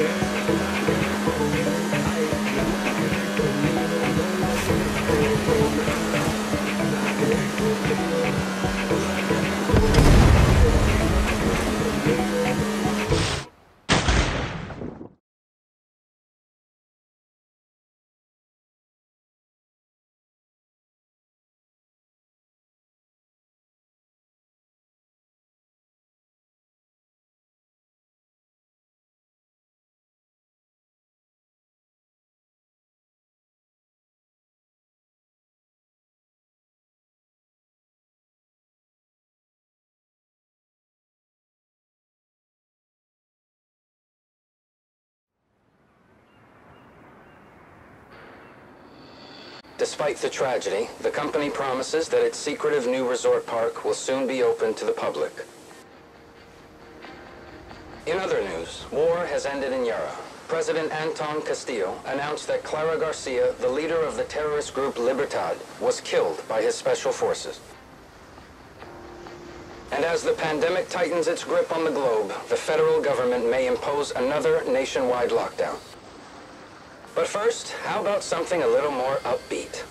Thank Despite the tragedy, the company promises that its secretive new resort park will soon be open to the public. In other news, war has ended in Yara. President Anton Castillo announced that Clara Garcia, the leader of the terrorist group Libertad, was killed by his special forces. And as the pandemic tightens its grip on the globe, the federal government may impose another nationwide lockdown. But first, how about something a little more upbeat?